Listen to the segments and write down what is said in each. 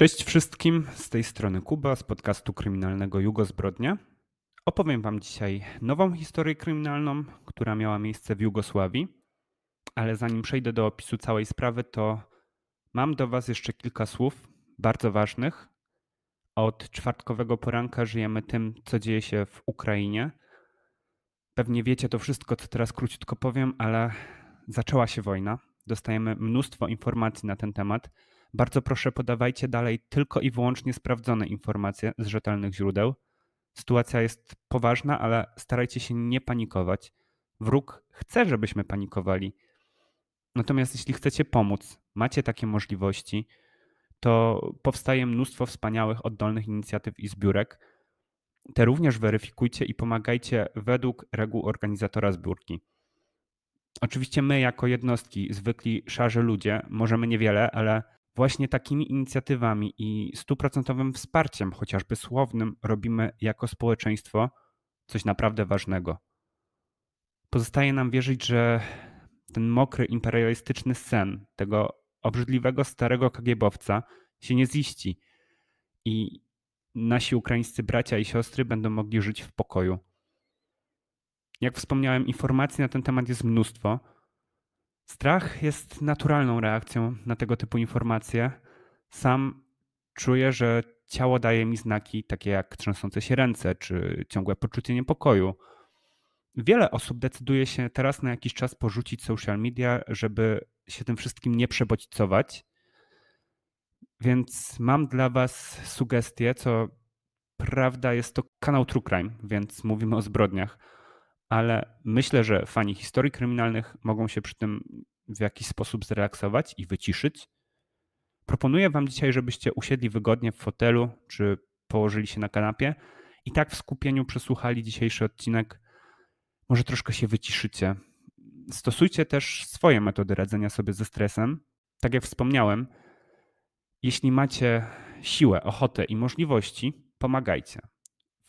Cześć wszystkim, z tej strony Kuba z podcastu kryminalnego Jugozbrodnia. Opowiem Wam dzisiaj nową historię kryminalną, która miała miejsce w Jugosławii, ale zanim przejdę do opisu całej sprawy, to mam do Was jeszcze kilka słów bardzo ważnych. Od czwartkowego poranka żyjemy tym, co dzieje się w Ukrainie. Pewnie wiecie to wszystko, co teraz króciutko powiem, ale zaczęła się wojna. Dostajemy mnóstwo informacji na ten temat bardzo proszę, podawajcie dalej tylko i wyłącznie sprawdzone informacje z rzetelnych źródeł. Sytuacja jest poważna, ale starajcie się nie panikować. Wróg chce, żebyśmy panikowali. Natomiast jeśli chcecie pomóc, macie takie możliwości, to powstaje mnóstwo wspaniałych, oddolnych inicjatyw i zbiórek. Te również weryfikujcie i pomagajcie według reguł organizatora zbiórki. Oczywiście my, jako jednostki, zwykli szarzy ludzie, możemy niewiele, ale Właśnie takimi inicjatywami i stuprocentowym wsparciem, chociażby słownym, robimy jako społeczeństwo coś naprawdę ważnego. Pozostaje nam wierzyć, że ten mokry, imperialistyczny sen tego obrzydliwego starego kagiebowca się nie ziści i nasi ukraińscy bracia i siostry będą mogli żyć w pokoju. Jak wspomniałem, informacji na ten temat jest mnóstwo. Strach jest naturalną reakcją na tego typu informacje. Sam czuję, że ciało daje mi znaki takie jak trzęsące się ręce czy ciągłe poczucie niepokoju. Wiele osób decyduje się teraz na jakiś czas porzucić social media, żeby się tym wszystkim nie przebodźcować. Więc mam dla Was sugestię, co prawda jest to kanał True Crime, więc mówimy o zbrodniach ale myślę, że fani historii kryminalnych mogą się przy tym w jakiś sposób zrelaksować i wyciszyć. Proponuję Wam dzisiaj, żebyście usiedli wygodnie w fotelu czy położyli się na kanapie i tak w skupieniu przesłuchali dzisiejszy odcinek. Może troszkę się wyciszycie. Stosujcie też swoje metody radzenia sobie ze stresem. Tak jak wspomniałem, jeśli macie siłę, ochotę i możliwości, pomagajcie.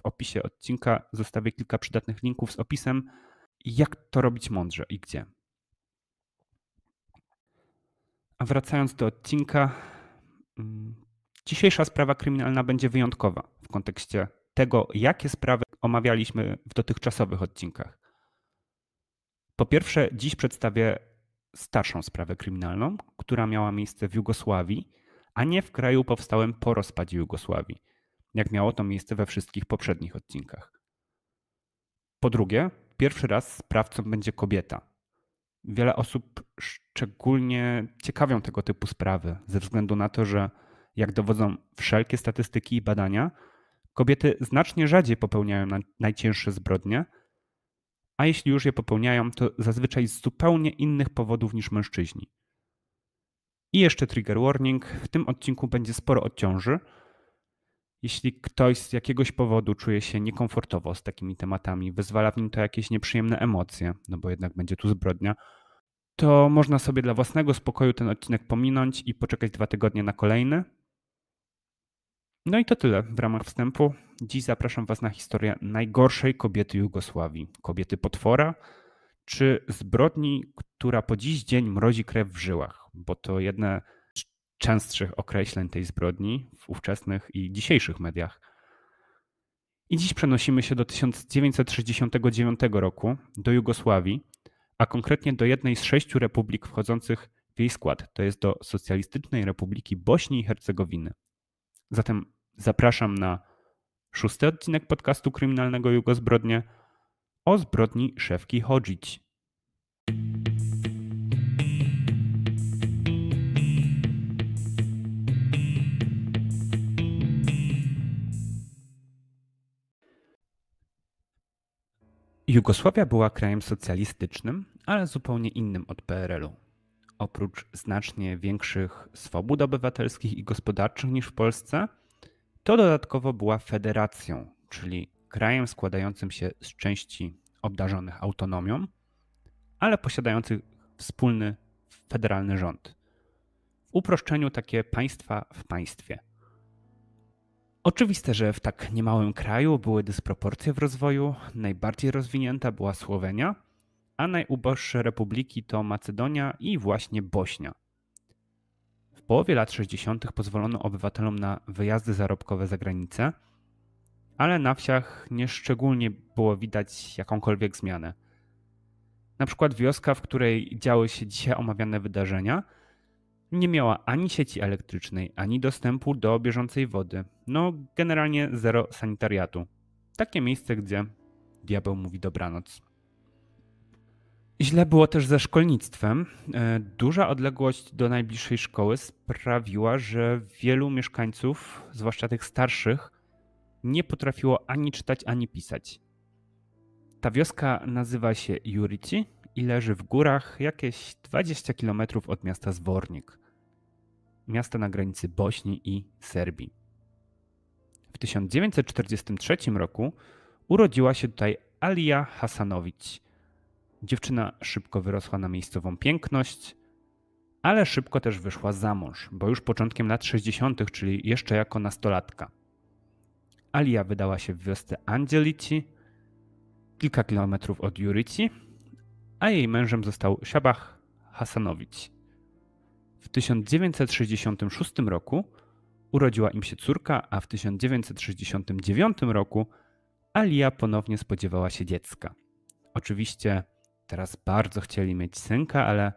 W opisie odcinka zostawię kilka przydatnych linków z opisem, jak to robić mądrze i gdzie. A wracając do odcinka, mm, dzisiejsza sprawa kryminalna będzie wyjątkowa w kontekście tego, jakie sprawy omawialiśmy w dotychczasowych odcinkach. Po pierwsze, dziś przedstawię starszą sprawę kryminalną, która miała miejsce w Jugosławii, a nie w kraju powstałym po rozpadzie Jugosławii jak miało to miejsce we wszystkich poprzednich odcinkach. Po drugie, pierwszy raz sprawcą będzie kobieta. Wiele osób szczególnie ciekawią tego typu sprawy, ze względu na to, że jak dowodzą wszelkie statystyki i badania, kobiety znacznie rzadziej popełniają najcięższe zbrodnie, a jeśli już je popełniają, to zazwyczaj z zupełnie innych powodów niż mężczyźni. I jeszcze trigger warning: w tym odcinku będzie sporo odciąży, jeśli ktoś z jakiegoś powodu czuje się niekomfortowo z takimi tematami, wyzwala w nim to jakieś nieprzyjemne emocje, no bo jednak będzie tu zbrodnia, to można sobie dla własnego spokoju ten odcinek pominąć i poczekać dwa tygodnie na kolejny. No i to tyle w ramach wstępu. Dziś zapraszam Was na historię najgorszej kobiety Jugosławii. Kobiety potwora, czy zbrodni, która po dziś dzień mrozi krew w żyłach, bo to jedne częstszych określeń tej zbrodni w ówczesnych i dzisiejszych mediach. I dziś przenosimy się do 1969 roku, do Jugosławii, a konkretnie do jednej z sześciu republik wchodzących w jej skład, to jest do Socjalistycznej Republiki Bośni i Hercegowiny. Zatem zapraszam na szósty odcinek podcastu kryminalnego Jugozbrodnie o zbrodni szewki Hodzić. Jugosławia była krajem socjalistycznym, ale zupełnie innym od PRL-u. Oprócz znacznie większych swobód obywatelskich i gospodarczych niż w Polsce, to dodatkowo była federacją, czyli krajem składającym się z części obdarzonych autonomią, ale posiadających wspólny federalny rząd. W uproszczeniu takie państwa w państwie – Oczywiste, że w tak niemałym kraju były dysproporcje w rozwoju. Najbardziej rozwinięta była Słowenia, a najuboższe republiki to Macedonia i właśnie Bośnia. W połowie lat 60. pozwolono obywatelom na wyjazdy zarobkowe za granicę, ale na wsiach nieszczególnie było widać jakąkolwiek zmianę. Na przykład wioska, w której działy się dzisiaj omawiane wydarzenia, nie miała ani sieci elektrycznej, ani dostępu do bieżącej wody. No, generalnie zero sanitariatu. Takie miejsce, gdzie diabeł mówi dobranoc. Źle było też ze szkolnictwem. E, duża odległość do najbliższej szkoły sprawiła, że wielu mieszkańców, zwłaszcza tych starszych, nie potrafiło ani czytać, ani pisać. Ta wioska nazywa się Jurici i leży w górach jakieś 20 km od miasta Zwornik, miasta na granicy Bośni i Serbii. W 1943 roku urodziła się tutaj Alia Hasanowicz. Dziewczyna szybko wyrosła na miejscową piękność, ale szybko też wyszła za mąż, bo już początkiem lat 60., czyli jeszcze jako nastolatka. Alia wydała się w wiosce Angelici, kilka kilometrów od Jurici, a jej mężem został Szabach Hasanowicz. W 1966 roku urodziła im się córka, a w 1969 roku Alia ponownie spodziewała się dziecka. Oczywiście teraz bardzo chcieli mieć synka, ale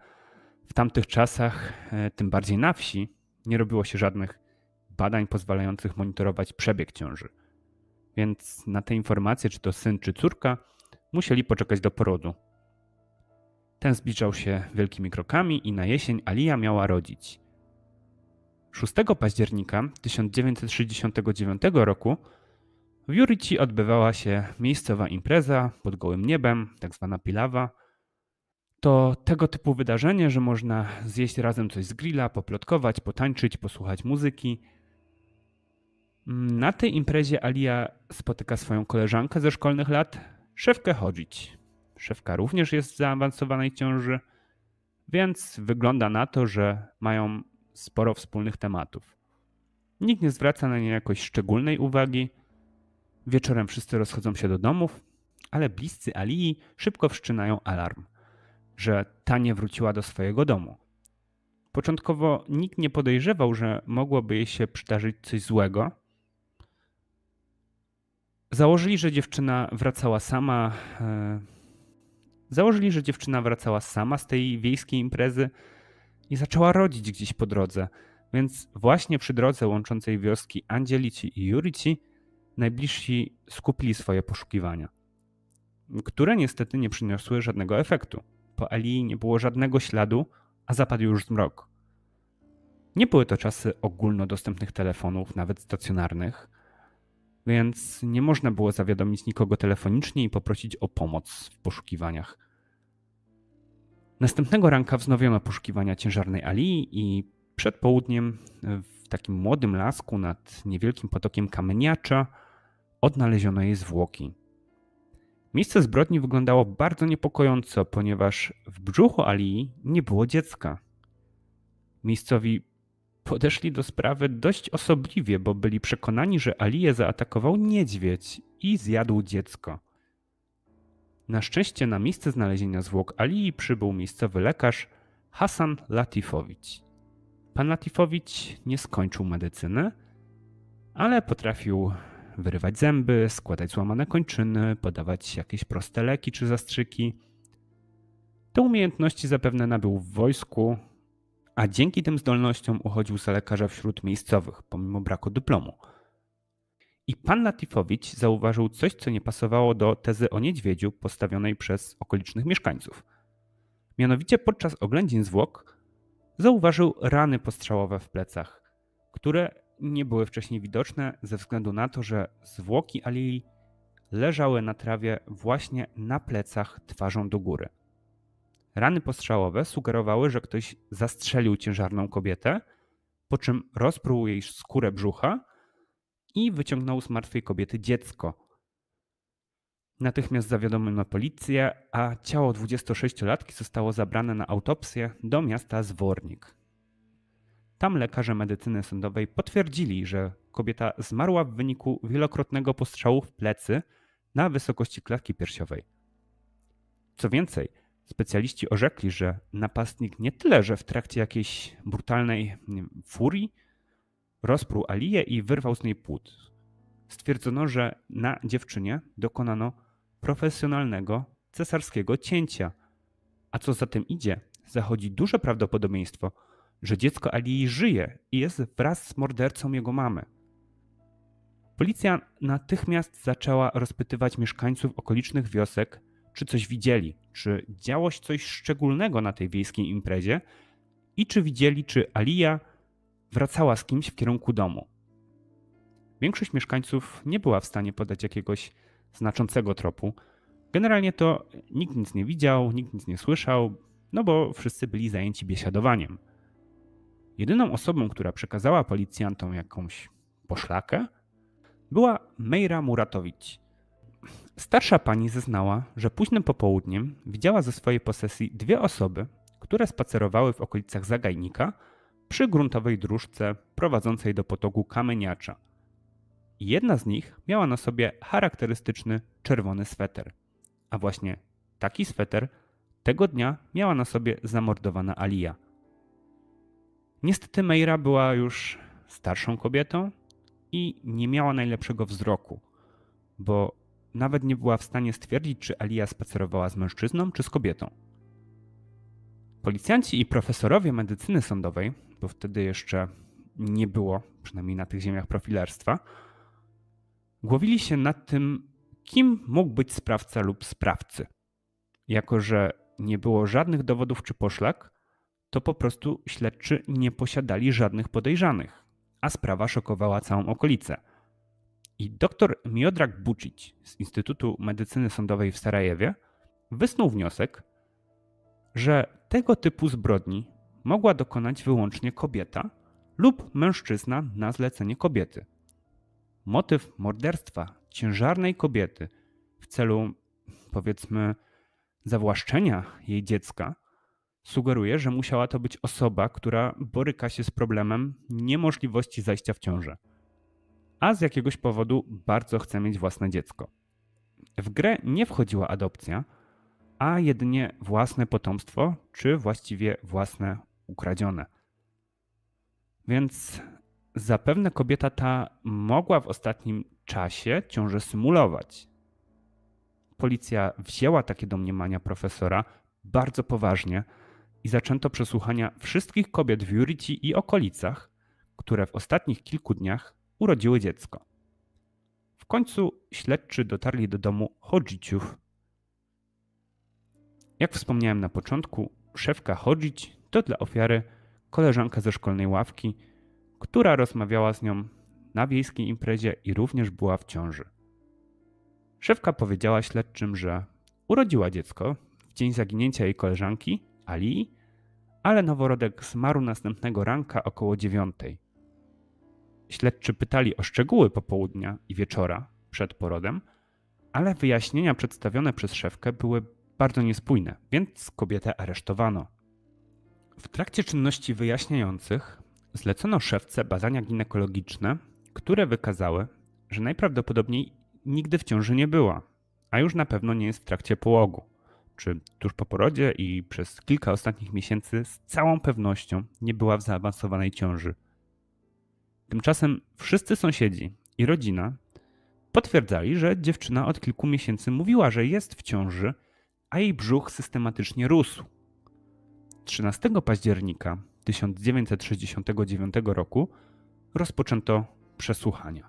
w tamtych czasach, e, tym bardziej na wsi, nie robiło się żadnych badań pozwalających monitorować przebieg ciąży. Więc na te informacje, czy to syn, czy córka, musieli poczekać do porodu. Ten zbliżał się wielkimi krokami i na jesień Alia miała rodzić. 6 października 1969 roku w Jurici odbywała się miejscowa impreza pod gołym niebem, tak zwana pilawa. To tego typu wydarzenie, że można zjeść razem coś z grilla, poplotkować, potańczyć, posłuchać muzyki. Na tej imprezie Alia spotyka swoją koleżankę ze szkolnych lat, szefkę chodzić. Szefka również jest w zaawansowanej ciąży, więc wygląda na to, że mają sporo wspólnych tematów. Nikt nie zwraca na nie jakoś szczególnej uwagi. Wieczorem wszyscy rozchodzą się do domów, ale bliscy Alii szybko wszczynają alarm, że ta nie wróciła do swojego domu. Początkowo nikt nie podejrzewał, że mogłoby jej się przydarzyć coś złego, Założyli, że dziewczyna wracała sama. Założyli, że dziewczyna wracała sama z tej wiejskiej imprezy i zaczęła rodzić gdzieś po drodze. Więc właśnie przy drodze łączącej wioski Angelici i Jurici najbliżsi skupili swoje poszukiwania, które niestety nie przyniosły żadnego efektu. Po Alii nie było żadnego śladu, a zapadł już zmrok. Nie były to czasy ogólnodostępnych telefonów, nawet stacjonarnych, więc nie można było zawiadomić nikogo telefonicznie i poprosić o pomoc w poszukiwaniach. Następnego ranka wznowiono poszukiwania ciężarnej Alii i przed południem w takim młodym lasku nad niewielkim potokiem Kamieniacza odnaleziono jej zwłoki. Miejsce zbrodni wyglądało bardzo niepokojąco, ponieważ w brzuchu Alii nie było dziecka. Miejscowi podeszli do sprawy dość osobliwie, bo byli przekonani, że Aliję zaatakował niedźwiedź i zjadł dziecko. Na szczęście na miejsce znalezienia zwłok Alii przybył miejscowy lekarz Hasan Latifowicz. Pan Latifowicz nie skończył medycyny, ale potrafił wyrywać zęby, składać złamane kończyny, podawać jakieś proste leki czy zastrzyki. Te umiejętności zapewne nabył w wojsku, a dzięki tym zdolnościom uchodził za lekarza wśród miejscowych, pomimo braku dyplomu. I pan Latifowicz zauważył coś, co nie pasowało do tezy o niedźwiedziu postawionej przez okolicznych mieszkańców. Mianowicie podczas oględzin zwłok zauważył rany postrzałowe w plecach, które nie były wcześniej widoczne ze względu na to, że zwłoki Alii leżały na trawie właśnie na plecach twarzą do góry. Rany postrzałowe sugerowały, że ktoś zastrzelił ciężarną kobietę, po czym rozpruł jej skórę brzucha i wyciągnął z martwej kobiety dziecko. Natychmiast zawiadomiono policję, a ciało 26-latki zostało zabrane na autopsję do miasta Zwornik. Tam lekarze medycyny sądowej potwierdzili, że kobieta zmarła w wyniku wielokrotnego postrzału w plecy na wysokości klatki piersiowej. Co więcej, Specjaliści orzekli, że napastnik nie tyle, że w trakcie jakiejś brutalnej furii rozpruł Aliję i wyrwał z niej płód. Stwierdzono, że na dziewczynie dokonano profesjonalnego cesarskiego cięcia. A co za tym idzie, zachodzi duże prawdopodobieństwo, że dziecko Alii żyje i jest wraz z mordercą jego mamy. Policja natychmiast zaczęła rozpytywać mieszkańców okolicznych wiosek, czy coś widzieli, czy działo się coś szczególnego na tej wiejskiej imprezie i czy widzieli, czy Alia wracała z kimś w kierunku domu. Większość mieszkańców nie była w stanie podać jakiegoś znaczącego tropu. Generalnie to nikt nic nie widział, nikt nic nie słyszał, no bo wszyscy byli zajęci biesiadowaniem. Jedyną osobą, która przekazała policjantom jakąś poszlakę, była Mejra Muratowicz. Starsza pani zeznała, że późnym popołudniem widziała ze swojej posesji dwie osoby, które spacerowały w okolicach zagajnika przy gruntowej dróżce prowadzącej do potoku kamieniacza. Jedna z nich miała na sobie charakterystyczny czerwony sweter, a właśnie taki sweter tego dnia miała na sobie zamordowana Alia. Niestety Meira była już starszą kobietą i nie miała najlepszego wzroku, bo nawet nie była w stanie stwierdzić, czy Alia spacerowała z mężczyzną czy z kobietą. Policjanci i profesorowie medycyny sądowej, bo wtedy jeszcze nie było, przynajmniej na tych ziemiach, profilerstwa, głowili się nad tym, kim mógł być sprawca lub sprawcy. Jako, że nie było żadnych dowodów czy poszlak, to po prostu śledczy nie posiadali żadnych podejrzanych, a sprawa szokowała całą okolicę. I dr Miodrak Bucic z Instytutu Medycyny Sądowej w Sarajewie wysnuł wniosek, że tego typu zbrodni mogła dokonać wyłącznie kobieta lub mężczyzna na zlecenie kobiety. Motyw morderstwa ciężarnej kobiety w celu, powiedzmy, zawłaszczenia jej dziecka sugeruje, że musiała to być osoba, która boryka się z problemem niemożliwości zajścia w ciążę, a z jakiegoś powodu bardzo chce mieć własne dziecko. W grę nie wchodziła adopcja, a jedynie własne potomstwo, czy właściwie własne ukradzione. Więc zapewne kobieta ta mogła w ostatnim czasie ciążę symulować. Policja wzięła takie domniemania profesora bardzo poważnie i zaczęto przesłuchania wszystkich kobiet w Juriti i okolicach, które w ostatnich kilku dniach urodziły dziecko. W końcu śledczy dotarli do domu Hodziciów. Jak wspomniałem na początku, szefka Hodzić to dla ofiary koleżanka ze szkolnej ławki, która rozmawiała z nią na wiejskiej imprezie i również była w ciąży. Szefka powiedziała śledczym, że urodziła dziecko w dzień zaginięcia jej koleżanki, Ali, ale noworodek zmarł następnego ranka około dziewiątej. Śledczy pytali o szczegóły popołudnia i wieczora przed porodem, ale wyjaśnienia przedstawione przez szefkę były bardzo niespójne, więc kobietę aresztowano. W trakcie czynności wyjaśniających zlecono szefce badania ginekologiczne, które wykazały, że najprawdopodobniej nigdy w ciąży nie była, a już na pewno nie jest w trakcie połogu, czy tuż po porodzie i przez kilka ostatnich miesięcy z całą pewnością nie była w zaawansowanej ciąży. Tymczasem wszyscy sąsiedzi i rodzina potwierdzali, że dziewczyna od kilku miesięcy mówiła, że jest w ciąży, a jej brzuch systematycznie rósł. 13 października 1969 roku rozpoczęto przesłuchania.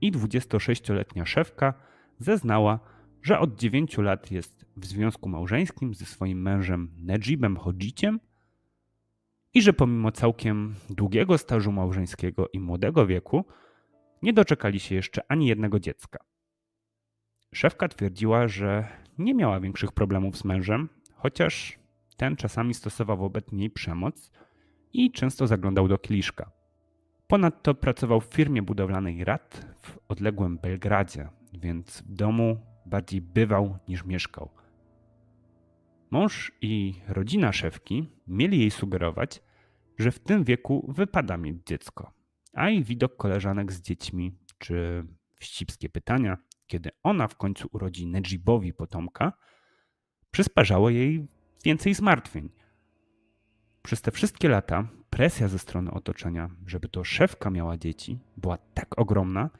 I 26-letnia szefka zeznała, że od 9 lat jest w związku małżeńskim ze swoim mężem Nejibem Hodziciem i że pomimo całkiem długiego stażu małżeńskiego i młodego wieku nie doczekali się jeszcze ani jednego dziecka. Szefka twierdziła, że nie miała większych problemów z mężem, chociaż ten czasami stosował wobec niej przemoc i często zaglądał do kieliszka. Ponadto pracował w firmie budowlanej RAD w odległym Belgradzie, więc w domu bardziej bywał niż mieszkał. Mąż i rodzina szefki mieli jej sugerować, że w tym wieku wypada mieć dziecko, a jej widok koleżanek z dziećmi czy wścibskie pytania, kiedy ona w końcu urodzi Nejibowi potomka, przysparzało jej więcej zmartwień. Przez te wszystkie lata presja ze strony otoczenia, żeby to szefka miała dzieci, była tak ogromna,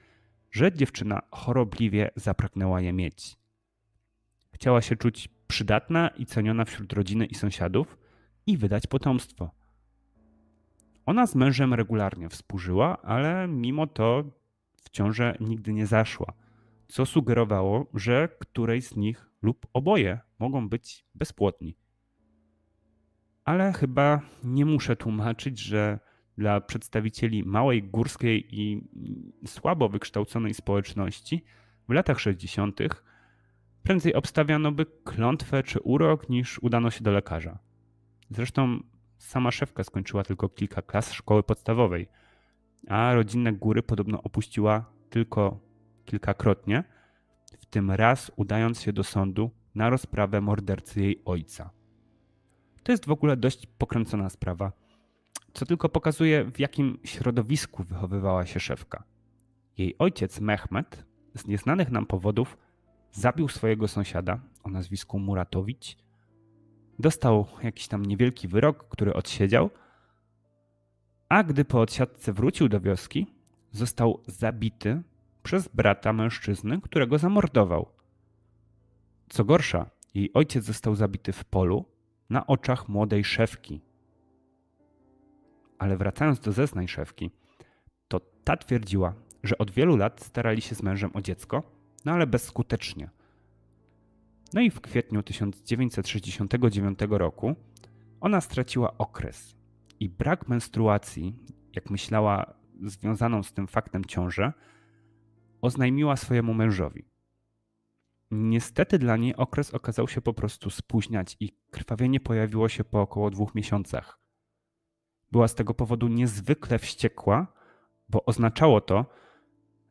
że dziewczyna chorobliwie zapragnęła je mieć. Chciała się czuć przydatna i ceniona wśród rodziny i sąsiadów i wydać potomstwo. Ona z mężem regularnie współżyła, ale mimo to w ciążę nigdy nie zaszła, co sugerowało, że którejś z nich lub oboje mogą być bezpłodni. Ale chyba nie muszę tłumaczyć, że dla przedstawicieli małej górskiej i słabo wykształconej społeczności w latach 60. prędzej obstawiano by klątwę czy urok niż udano się do lekarza. Zresztą sama szefka skończyła tylko kilka klas szkoły podstawowej, a rodzinne góry podobno opuściła tylko kilkakrotnie, w tym raz udając się do sądu na rozprawę mordercy jej ojca. To jest w ogóle dość pokręcona sprawa, co tylko pokazuje, w jakim środowisku wychowywała się szefka. Jej ojciec Mehmet z nieznanych nam powodów zabił swojego sąsiada o nazwisku Muratowicz. Dostał jakiś tam niewielki wyrok, który odsiedział, a gdy po odsiadce wrócił do wioski, został zabity przez brata mężczyzny, którego zamordował. Co gorsza, jej ojciec został zabity w polu na oczach młodej szefki. Ale wracając do zeznań szefki, to ta twierdziła, że od wielu lat starali się z mężem o dziecko, no ale bezskutecznie. No i w kwietniu 1969 roku ona straciła okres i brak menstruacji, jak myślała związaną z tym faktem ciążę, oznajmiła swojemu mężowi. Niestety dla niej okres okazał się po prostu spóźniać i krwawienie pojawiło się po około dwóch miesiącach. Była z tego powodu niezwykle wściekła, bo oznaczało to,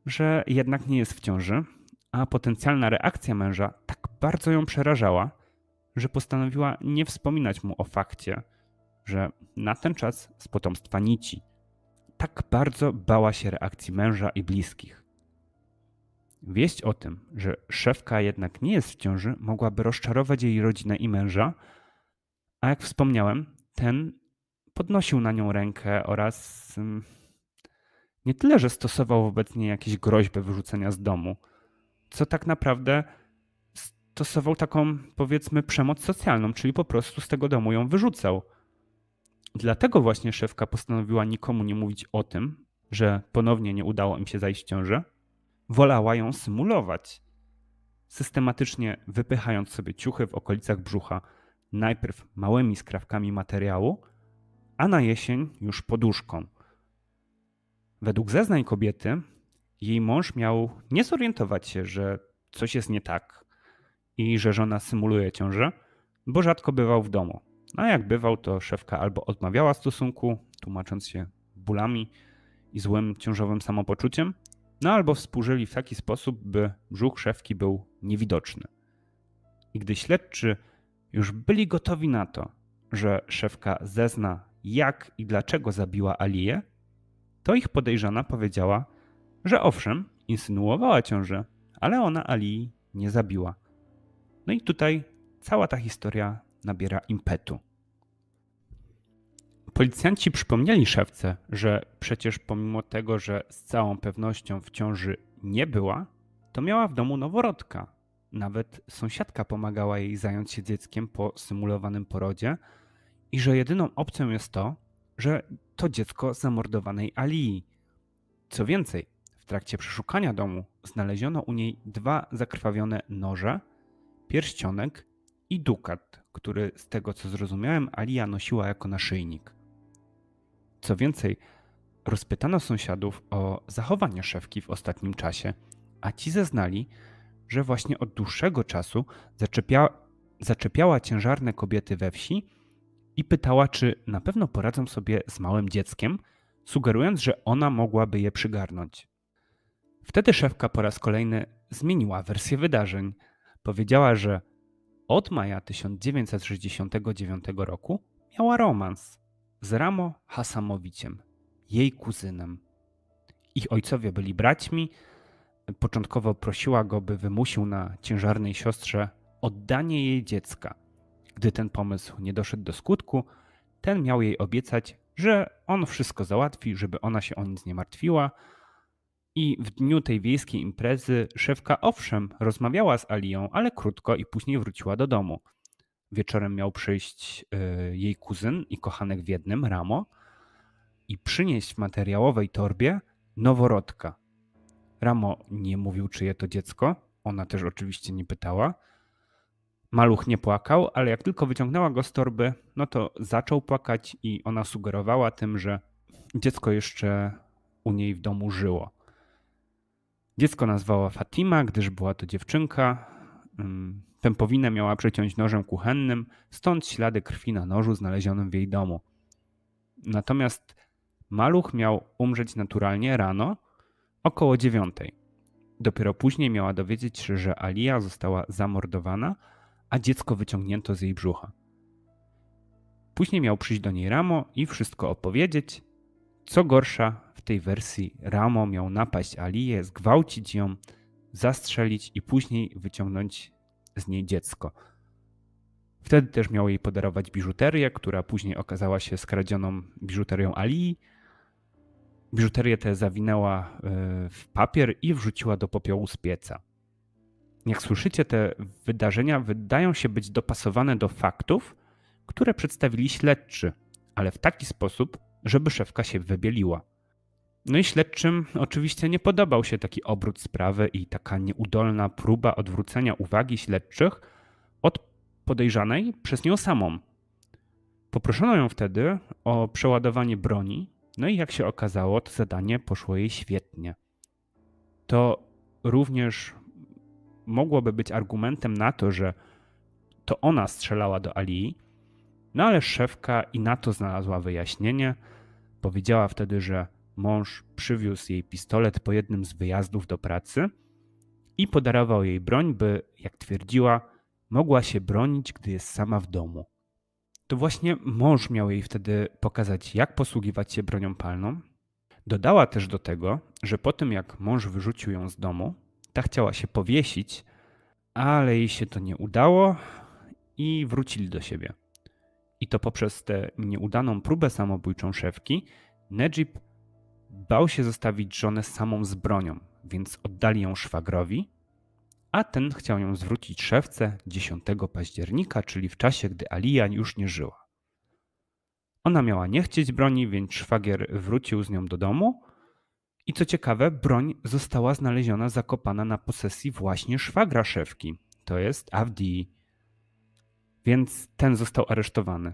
że jednak nie jest w ciąży, a potencjalna reakcja męża tak bardzo ją przerażała, że postanowiła nie wspominać mu o fakcie, że na ten czas z potomstwa nici. Tak bardzo bała się reakcji męża i bliskich. Wieść o tym, że szefka jednak nie jest w ciąży, mogłaby rozczarować jej rodzinę i męża, a jak wspomniałem, ten podnosił na nią rękę oraz mm, nie tyle, że stosował wobec niej jakieś groźby wyrzucenia z domu, co tak naprawdę stosował taką, powiedzmy, przemoc socjalną, czyli po prostu z tego domu ją wyrzucał. Dlatego właśnie szefka postanowiła nikomu nie mówić o tym, że ponownie nie udało im się zajść w ciążę. Wolała ją symulować, systematycznie wypychając sobie ciuchy w okolicach brzucha, najpierw małymi skrawkami materiału, a na jesień już poduszką. Według zeznań kobiety, jej mąż miał nie zorientować się, że coś jest nie tak i że żona symuluje ciążę, bo rzadko bywał w domu. A jak bywał, to szefka albo odmawiała stosunku, tłumacząc się bólami i złym ciążowym samopoczuciem, no albo współżyli w taki sposób, by brzuch szefki był niewidoczny. I gdy śledczy już byli gotowi na to, że szefka zezna, jak i dlaczego zabiła Aliję, to ich podejrzana powiedziała, że owszem, insynuowała ciążę, ale ona Alii nie zabiła. No i tutaj cała ta historia nabiera impetu. Policjanci przypomnieli szewce, że przecież pomimo tego, że z całą pewnością w ciąży nie była, to miała w domu noworodka. Nawet sąsiadka pomagała jej zająć się dzieckiem po symulowanym porodzie i że jedyną opcją jest to, że to dziecko zamordowanej Alii. Co więcej, trakcie przeszukania domu znaleziono u niej dwa zakrwawione noże, pierścionek i dukat, który z tego co zrozumiałem Alia nosiła jako naszyjnik. Co więcej, rozpytano sąsiadów o zachowanie szewki w ostatnim czasie, a ci zeznali, że właśnie od dłuższego czasu zaczepia, zaczepiała ciężarne kobiety we wsi i pytała, czy na pewno poradzą sobie z małym dzieckiem, sugerując, że ona mogłaby je przygarnąć. Wtedy szefka po raz kolejny zmieniła wersję wydarzeń. Powiedziała, że od maja 1969 roku miała romans z Ramo Hasamowiciem, jej kuzynem. Ich ojcowie byli braćmi. Początkowo prosiła go, by wymusił na ciężarnej siostrze oddanie jej dziecka. Gdy ten pomysł nie doszedł do skutku, ten miał jej obiecać, że on wszystko załatwi, żeby ona się o nic nie martwiła. I w dniu tej wiejskiej imprezy szefka owszem rozmawiała z Alią, ale krótko i później wróciła do domu. Wieczorem miał przyjść y, jej kuzyn i kochanek w jednym, Ramo, i przynieść w materiałowej torbie noworodka. Ramo nie mówił, czyje to dziecko. Ona też oczywiście nie pytała. Maluch nie płakał, ale jak tylko wyciągnęła go z torby, no to zaczął płakać i ona sugerowała tym, że dziecko jeszcze u niej w domu żyło. Dziecko nazwała Fatima, gdyż była to dziewczynka. Mm, pępowinę miała przeciąć nożem kuchennym, stąd ślady krwi na nożu znalezionym w jej domu. Natomiast maluch miał umrzeć naturalnie rano, około dziewiątej. Dopiero później miała dowiedzieć się, że Alia została zamordowana, a dziecko wyciągnięto z jej brzucha. Później miał przyjść do niej Ramo i wszystko opowiedzieć. Co gorsza, w tej wersji Ramo miał napaść Aliję, zgwałcić ją, zastrzelić i później wyciągnąć z niej dziecko. Wtedy też miał jej podarować biżuterię, która później okazała się skradzioną biżuterią Alii. Biżuterię tę zawinęła e, w papier i wrzuciła do popiołu z pieca. Jak słyszycie, te wydarzenia wydają się być dopasowane do faktów, które przedstawili śledczy, ale w taki sposób, żeby szefka się wybieliła. No i śledczym oczywiście nie podobał się taki obrót sprawy i taka nieudolna próba odwrócenia uwagi śledczych od podejrzanej przez nią samą. Poproszono ją wtedy o przeładowanie broni, no i jak się okazało, to zadanie poszło jej świetnie. To również mogłoby być argumentem na to, że to ona strzelała do Ali, no ale szefka i na to znalazła wyjaśnienie. Powiedziała wtedy, że mąż przywiózł jej pistolet po jednym z wyjazdów do pracy i podarował jej broń, by, jak twierdziła, mogła się bronić, gdy jest sama w domu. To właśnie mąż miał jej wtedy pokazać, jak posługiwać się bronią palną. Dodała też do tego, że po tym jak mąż wyrzucił ją z domu, ta chciała się powiesić, ale jej się to nie udało i wrócili do siebie. I to poprzez tę nieudaną próbę samobójczą szewki, Nejib bał się zostawić żonę samą z bronią, więc oddali ją szwagrowi, a ten chciał ją zwrócić szewce 10 października, czyli w czasie, gdy Alija już nie żyła. Ona miała nie chcieć broni, więc szwagier wrócił z nią do domu, i co ciekawe, broń została znaleziona zakopana na posesji właśnie szwagra szewki, to jest Avdi. Więc ten został aresztowany.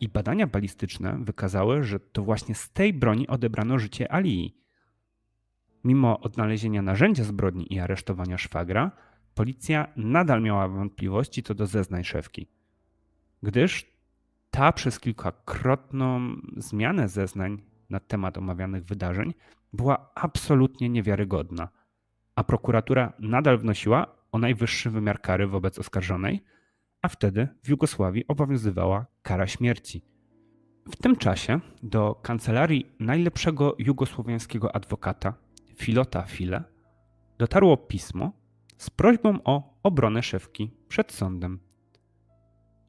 I badania balistyczne wykazały, że to właśnie z tej broni odebrano życie Alii. Mimo odnalezienia narzędzia zbrodni i aresztowania szwagra, policja nadal miała wątpliwości co do zeznań szewki. Gdyż ta przez kilkakrotną zmianę zeznań na temat omawianych wydarzeń była absolutnie niewiarygodna, a prokuratura nadal wnosiła o najwyższy wymiar kary wobec oskarżonej, a wtedy w Jugosławii obowiązywała kara śmierci. W tym czasie do kancelarii najlepszego jugosłowiańskiego adwokata, Filota File, dotarło pismo z prośbą o obronę szewki przed sądem.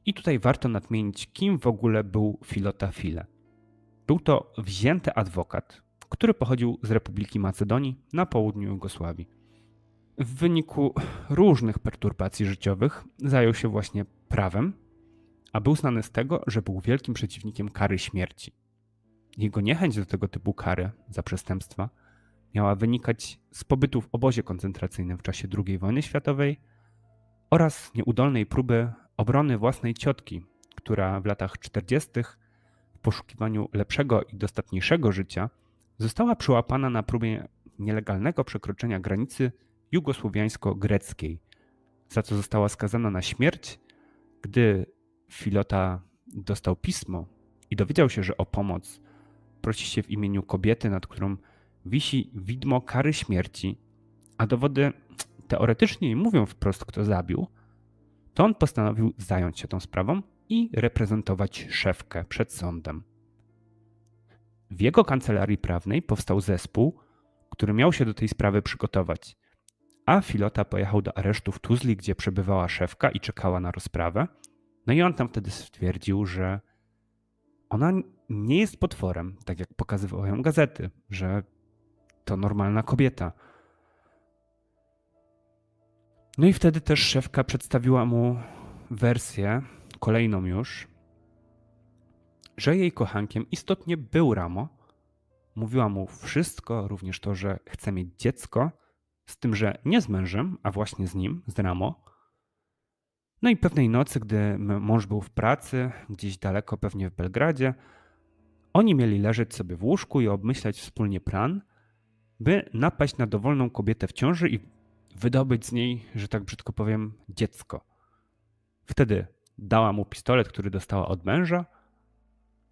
I tutaj warto nadmienić, kim w ogóle był Filota File. Był to wzięty adwokat, który pochodził z Republiki Macedonii na południu Jugosławii. W wyniku różnych perturbacji życiowych zajął się właśnie prawem, a był znany z tego, że był wielkim przeciwnikiem kary śmierci. Jego niechęć do tego typu kary za przestępstwa miała wynikać z pobytu w obozie koncentracyjnym w czasie II wojny światowej oraz nieudolnej próby obrony własnej ciotki, która w latach 40. w poszukiwaniu lepszego i dostatniejszego życia została przyłapana na próbie nielegalnego przekroczenia granicy jugosłowiańsko-greckiej, za co została skazana na śmierć, gdy Filota dostał pismo i dowiedział się, że o pomoc prosi się w imieniu kobiety, nad którą wisi widmo kary śmierci, a dowody teoretycznie nie mówią wprost, kto zabił, to on postanowił zająć się tą sprawą i reprezentować szefkę przed sądem. W jego kancelarii prawnej powstał zespół, który miał się do tej sprawy przygotować, a Filota pojechał do aresztu w Tuzli, gdzie przebywała szefka i czekała na rozprawę. No i on tam wtedy stwierdził, że ona nie jest potworem, tak jak pokazywały gazety, że to normalna kobieta. No i wtedy też szefka przedstawiła mu wersję, kolejną już, że jej kochankiem istotnie był Ramo. Mówiła mu wszystko, również to, że chce mieć dziecko, z tym, że nie z mężem, a właśnie z nim, z Ramo. No i pewnej nocy, gdy mąż był w pracy, gdzieś daleko, pewnie w Belgradzie, oni mieli leżeć sobie w łóżku i obmyślać wspólnie plan, by napaść na dowolną kobietę w ciąży i wydobyć z niej, że tak brzydko powiem, dziecko. Wtedy dała mu pistolet, który dostała od męża,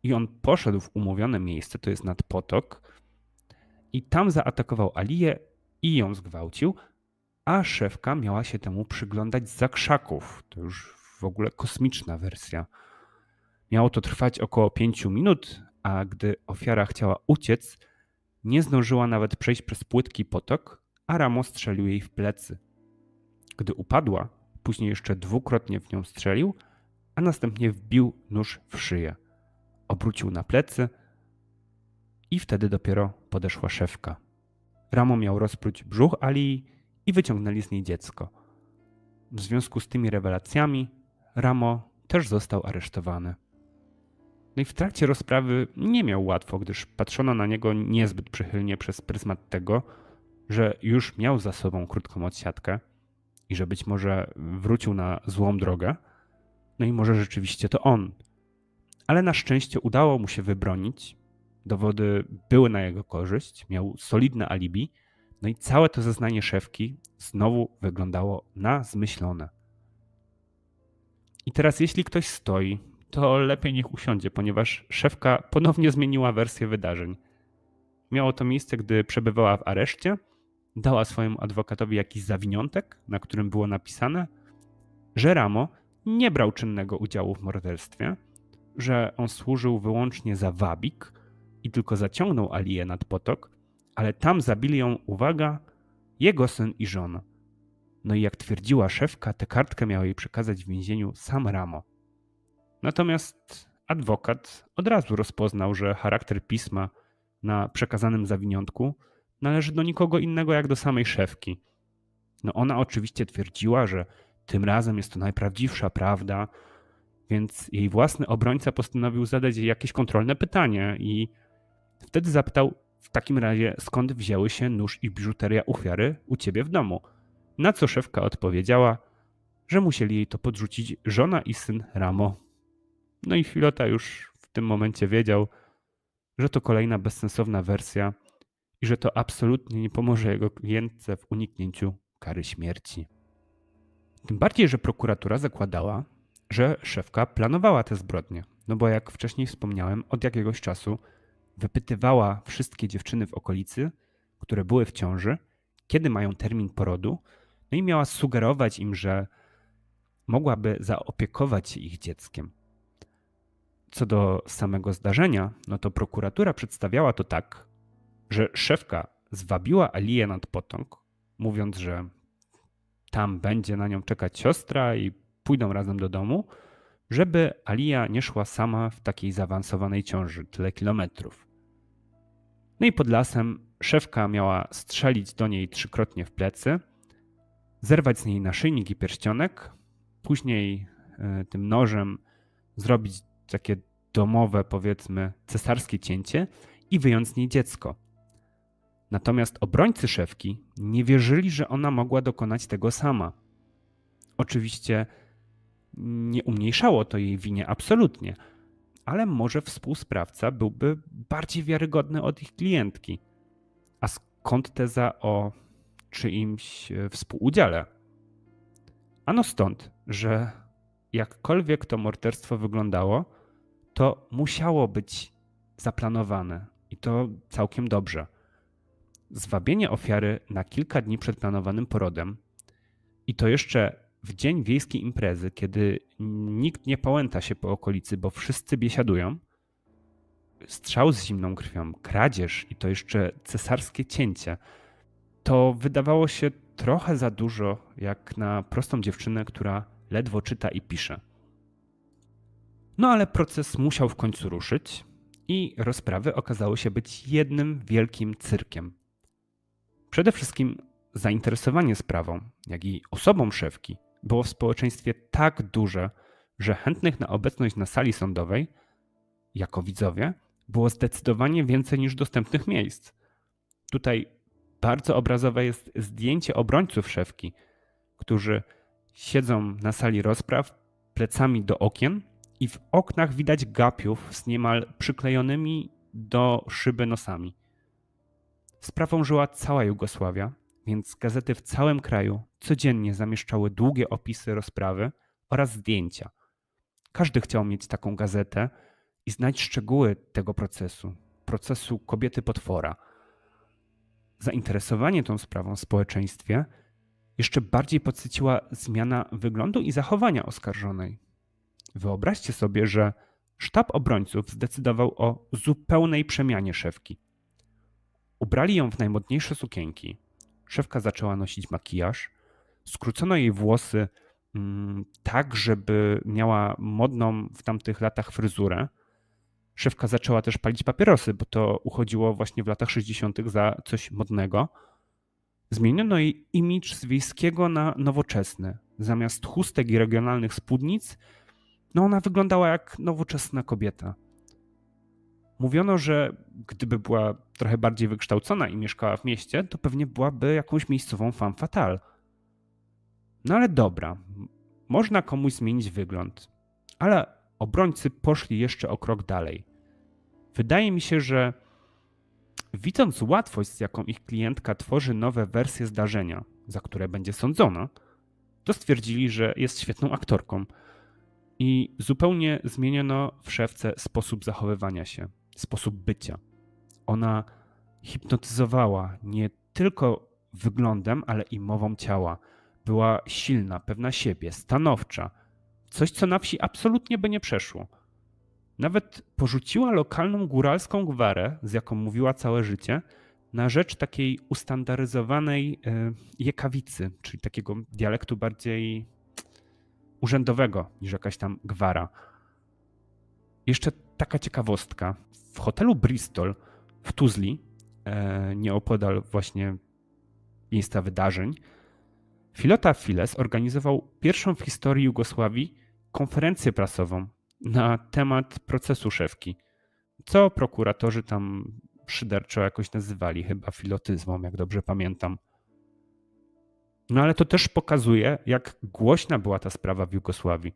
i on poszedł w umówione miejsce, to jest nad potok, i tam zaatakował Aliję i ją zgwałcił, a szefka miała się temu przyglądać za krzaków. To już w ogóle kosmiczna wersja. Miało to trwać około 5 minut, a gdy ofiara chciała uciec, nie zdążyła nawet przejść przez płytki potok, a Ramo strzelił jej w plecy. Gdy upadła, później jeszcze dwukrotnie w nią strzelił, a następnie wbił nóż w szyję. Obrócił na plecy i wtedy dopiero podeszła szefka. Ramo miał rozpróć brzuch Ali i wyciągnęli z niej dziecko. W związku z tymi rewelacjami Ramo też został aresztowany. No i w trakcie rozprawy nie miał łatwo, gdyż patrzono na niego niezbyt przychylnie przez pryzmat tego, że już miał za sobą krótką odsiadkę i że być może wrócił na złą drogę. No i może rzeczywiście to on. Ale na szczęście udało mu się wybronić. Dowody były na jego korzyść, miał solidne alibi. No i całe to zeznanie szefki znowu wyglądało na zmyślone. I teraz, jeśli ktoś stoi to lepiej niech usiądzie, ponieważ szefka ponownie zmieniła wersję wydarzeń. Miało to miejsce, gdy przebywała w areszcie, dała swojemu adwokatowi jakiś zawiniątek, na którym było napisane, że Ramo nie brał czynnego udziału w morderstwie, że on służył wyłącznie za wabik i tylko zaciągnął Alię nad potok, ale tam zabili ją, uwaga, jego syn i żona. No i jak twierdziła szefka, tę kartkę miał jej przekazać w więzieniu sam Ramo. Natomiast adwokat od razu rozpoznał, że charakter pisma na przekazanym zawiniątku należy do nikogo innego jak do samej szefki. No ona oczywiście twierdziła, że tym razem jest to najprawdziwsza prawda, więc jej własny obrońca postanowił zadać jej jakieś kontrolne pytanie i wtedy zapytał w takim razie skąd wzięły się nóż i biżuteria ofiary u ciebie w domu. Na co szefka odpowiedziała, że musieli jej to podrzucić żona i syn Ramo. No i Filota już w tym momencie wiedział, że to kolejna bezsensowna wersja i że to absolutnie nie pomoże jego klientce w uniknięciu kary śmierci. Tym bardziej, że prokuratura zakładała, że szefka planowała te zbrodnie. No bo jak wcześniej wspomniałem, od jakiegoś czasu wypytywała wszystkie dziewczyny w okolicy, które były w ciąży, kiedy mają termin porodu, no i miała sugerować im, że mogłaby zaopiekować się ich dzieckiem. Co do samego zdarzenia, no to prokuratura przedstawiała to tak, że szefka zwabiła Alię nad potok, mówiąc, że tam będzie na nią czekać siostra i pójdą razem do domu, żeby Alia nie szła sama w takiej zaawansowanej ciąży, tyle kilometrów. No i pod lasem szefka miała strzelić do niej trzykrotnie w plecy, zerwać z niej naszyjnik i pierścionek, później e, tym nożem zrobić takie domowe, powiedzmy, cesarskie cięcie i wyjąć z niej dziecko. Natomiast obrońcy szewki nie wierzyli, że ona mogła dokonać tego sama. Oczywiście nie umniejszało to jej winie absolutnie, ale może współsprawca byłby bardziej wiarygodny od ich klientki. A skąd teza o czyimś e, współudziale? Ano stąd, że jakkolwiek to morderstwo wyglądało, to musiało być zaplanowane i to całkiem dobrze. Zwabienie ofiary na kilka dni przed planowanym porodem i to jeszcze w dzień wiejskiej imprezy, kiedy nikt nie pałęta się po okolicy, bo wszyscy biesiadują, strzał z zimną krwią, kradzież i to jeszcze cesarskie cięcie, to wydawało się trochę za dużo, jak na prostą dziewczynę, która ledwo czyta i pisze. No ale proces musiał w końcu ruszyć i rozprawy okazały się być jednym wielkim cyrkiem. Przede wszystkim zainteresowanie sprawą, jak i osobą szewki było w społeczeństwie tak duże, że chętnych na obecność na sali sądowej, jako widzowie, było zdecydowanie więcej niż dostępnych miejsc. Tutaj bardzo obrazowe jest zdjęcie obrońców szewki, którzy siedzą na sali rozpraw plecami do okien i w oknach widać gapiów z niemal przyklejonymi do szyby nosami. Sprawą żyła cała Jugosławia, więc gazety w całym kraju codziennie zamieszczały długie opisy rozprawy oraz zdjęcia. Każdy chciał mieć taką gazetę i znać szczegóły tego procesu, procesu kobiety potwora. Zainteresowanie tą sprawą w społeczeństwie jeszcze bardziej podsyciła zmiana wyglądu i zachowania oskarżonej. Wyobraźcie sobie, że sztab obrońców zdecydował o zupełnej przemianie szewki. Ubrali ją w najmodniejsze sukienki. Szewka zaczęła nosić makijaż. Skrócono jej włosy mm, tak, żeby miała modną w tamtych latach fryzurę. Szewka zaczęła też palić papierosy, bo to uchodziło właśnie w latach 60. za coś modnego. Zmieniono jej imidż z wiejskiego na nowoczesny. Zamiast chustek i regionalnych spódnic, no ona wyglądała jak nowoczesna kobieta. Mówiono, że gdyby była trochę bardziej wykształcona i mieszkała w mieście, to pewnie byłaby jakąś miejscową femme fatale. No ale dobra, można komuś zmienić wygląd. Ale obrońcy poszli jeszcze o krok dalej. Wydaje mi się, że widząc łatwość, z jaką ich klientka tworzy nowe wersje zdarzenia, za które będzie sądzona, to stwierdzili, że jest świetną aktorką i zupełnie zmieniono w szewce sposób zachowywania się, sposób bycia. Ona hipnotyzowała nie tylko wyglądem, ale i mową ciała. Była silna, pewna siebie, stanowcza. Coś, co na wsi absolutnie by nie przeszło. Nawet porzuciła lokalną góralską gwarę, z jaką mówiła całe życie, na rzecz takiej ustandaryzowanej e, jekawicy, czyli takiego dialektu bardziej urzędowego niż jakaś tam gwara. Jeszcze taka ciekawostka. W hotelu Bristol w Tuzli, e, nieopodal właśnie miejsca wydarzeń, Filota Files organizował pierwszą w historii Jugosławii konferencję prasową na temat procesu szewki, co prokuratorzy tam szyderczo jakoś nazywali, chyba filotyzmą, jak dobrze pamiętam. No ale to też pokazuje, jak głośna była ta sprawa w Jugosławii.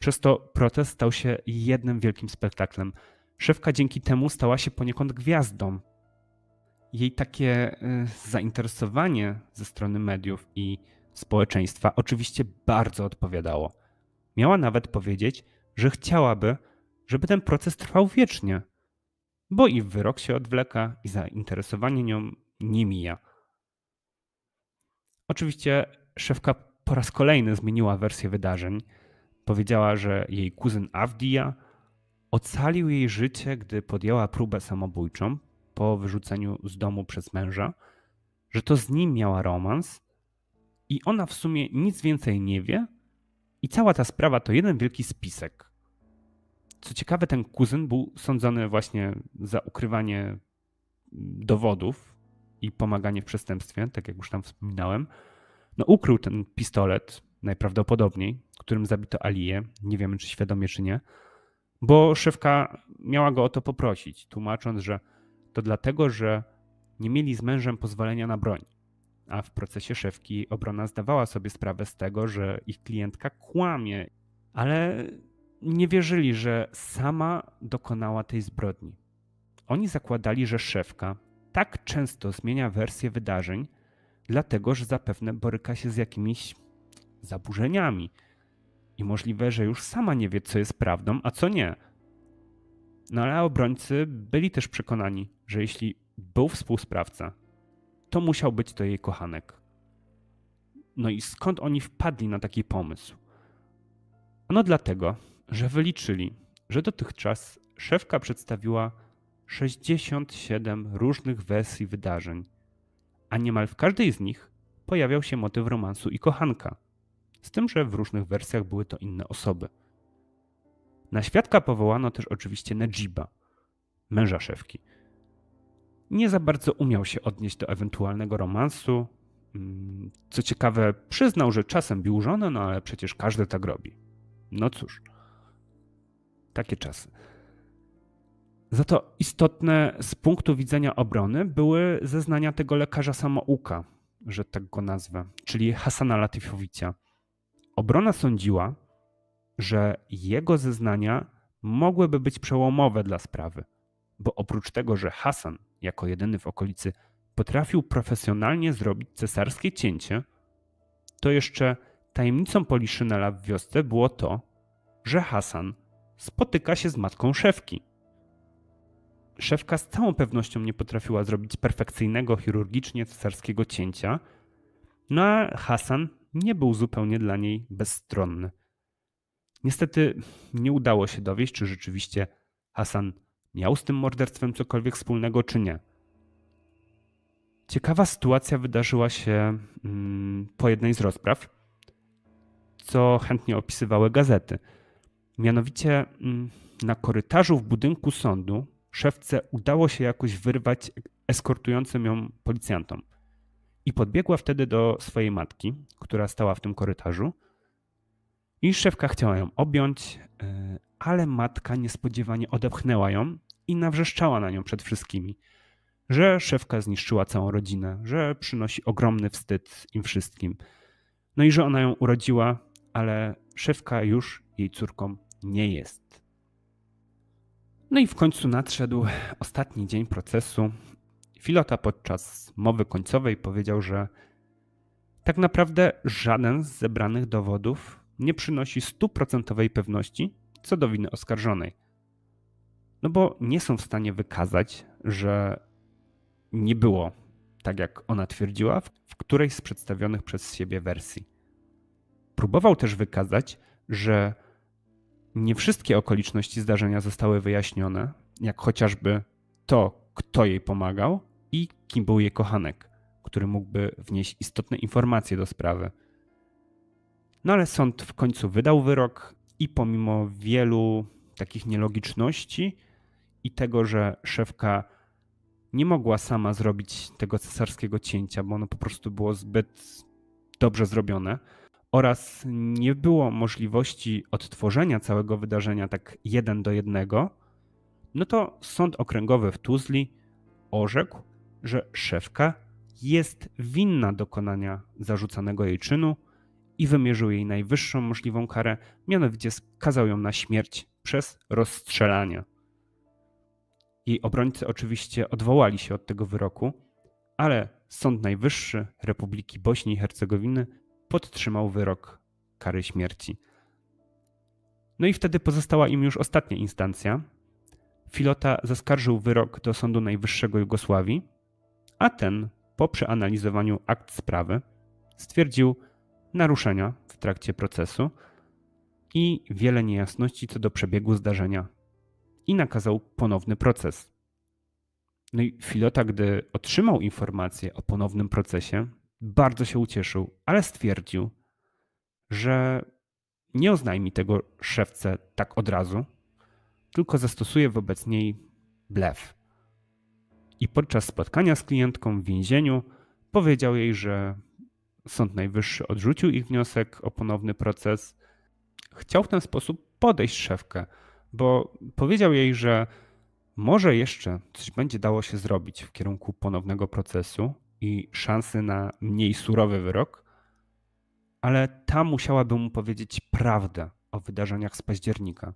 Przez to protest stał się jednym wielkim spektaklem. Szewka dzięki temu stała się poniekąd gwiazdą. Jej takie y, zainteresowanie ze strony mediów i społeczeństwa oczywiście bardzo odpowiadało. Miała nawet powiedzieć, że chciałaby, żeby ten proces trwał wiecznie, bo i wyrok się odwleka, i zainteresowanie nią nie mija. Oczywiście szefka po raz kolejny zmieniła wersję wydarzeń. Powiedziała, że jej kuzyn Avdia ocalił jej życie, gdy podjęła próbę samobójczą po wyrzuceniu z domu przez męża, że to z nim miała romans i ona w sumie nic więcej nie wie i cała ta sprawa to jeden wielki spisek. Co ciekawe, ten kuzyn był sądzony właśnie za ukrywanie dowodów i pomaganie w przestępstwie, tak jak już tam wspominałem, no ukrył ten pistolet, najprawdopodobniej, którym zabito Aliję, nie wiemy czy świadomie czy nie, bo szefka miała go o to poprosić, tłumacząc, że to dlatego, że nie mieli z mężem pozwolenia na broń. A w procesie szefki obrona zdawała sobie sprawę z tego, że ich klientka kłamie, ale nie wierzyli, że sama dokonała tej zbrodni. Oni zakładali, że szefka tak często zmienia wersję wydarzeń, dlatego że zapewne boryka się z jakimiś zaburzeniami i możliwe, że już sama nie wie, co jest prawdą, a co nie. No ale obrońcy byli też przekonani, że jeśli był współsprawca, to musiał być to jej kochanek. No i skąd oni wpadli na taki pomysł? Ano dlatego, że wyliczyli, że dotychczas szefka przedstawiła 67 różnych wersji wydarzeń, a niemal w każdej z nich pojawiał się motyw romansu i kochanka. Z tym, że w różnych wersjach były to inne osoby. Na świadka powołano też oczywiście Nejiba, męża szefki. Nie za bardzo umiał się odnieść do ewentualnego romansu. Mm, co ciekawe, przyznał, że czasem bił żonę, no ale przecież każdy tak robi. No cóż, takie czasy. Za to istotne z punktu widzenia obrony były zeznania tego lekarza samouka, że tak go nazwę, czyli Hasana Latifowicia. Obrona sądziła, że jego zeznania mogłyby być przełomowe dla sprawy, bo oprócz tego, że Hasan jako jedyny w okolicy potrafił profesjonalnie zrobić cesarskie cięcie, to jeszcze tajemnicą Poliszynela w wiosce było to, że Hasan spotyka się z matką szefki. Szefka z całą pewnością nie potrafiła zrobić perfekcyjnego chirurgicznie cesarskiego cięcia, no a Hasan nie był zupełnie dla niej bezstronny. Niestety nie udało się dowieść, czy rzeczywiście Hasan miał z tym morderstwem cokolwiek wspólnego, czy nie. Ciekawa sytuacja wydarzyła się mm, po jednej z rozpraw, co chętnie opisywały gazety. Mianowicie mm, na korytarzu w budynku sądu szefce udało się jakoś wyrwać eskortującym ją policjantom. I podbiegła wtedy do swojej matki, która stała w tym korytarzu. I szefka chciała ją objąć, e, ale matka niespodziewanie odepchnęła ją i nawrzeszczała na nią przed wszystkimi, że szefka zniszczyła całą rodzinę, że przynosi ogromny wstyd im wszystkim. No i że ona ją urodziła, ale szefka już jej córką nie jest. No i w końcu nadszedł ostatni dzień procesu. Filota podczas mowy końcowej powiedział, że tak naprawdę żaden z zebranych dowodów nie przynosi stuprocentowej pewności co do winy oskarżonej. No bo nie są w stanie wykazać, że nie było tak, jak ona twierdziła, w którejś z przedstawionych przez siebie wersji. Próbował też wykazać, że nie wszystkie okoliczności zdarzenia zostały wyjaśnione, jak chociażby to, kto jej pomagał i kim był jej kochanek, który mógłby wnieść istotne informacje do sprawy. No ale sąd w końcu wydał wyrok i pomimo wielu takich nielogiczności i tego, że szefka nie mogła sama zrobić tego cesarskiego cięcia, bo ono po prostu było zbyt dobrze zrobione, oraz nie było możliwości odtworzenia całego wydarzenia tak jeden do jednego, no to sąd okręgowy w Tuzli orzekł, że szefka jest winna dokonania zarzucanego jej czynu i wymierzył jej najwyższą możliwą karę, mianowicie skazał ją na śmierć przez rozstrzelanie. Jej obrońcy oczywiście odwołali się od tego wyroku, ale Sąd Najwyższy Republiki Bośni i Hercegowiny podtrzymał wyrok kary śmierci. No i wtedy pozostała im już ostatnia instancja. Filota zaskarżył wyrok do Sądu Najwyższego Jugosławii, a ten po przeanalizowaniu akt sprawy stwierdził naruszenia w trakcie procesu i wiele niejasności co do przebiegu zdarzenia i nakazał ponowny proces. No i Filota, gdy otrzymał informację o ponownym procesie, bardzo się ucieszył, ale stwierdził, że nie oznajmi tego szewce tak od razu, tylko zastosuje wobec niej blef. I podczas spotkania z klientką w więzieniu powiedział jej, że Sąd Najwyższy odrzucił ich wniosek o ponowny proces. Chciał w ten sposób podejść szefkę, bo powiedział jej, że może jeszcze coś będzie dało się zrobić w kierunku ponownego procesu, i szansy na mniej surowy wyrok, ale ta musiałaby mu powiedzieć prawdę o wydarzeniach z października.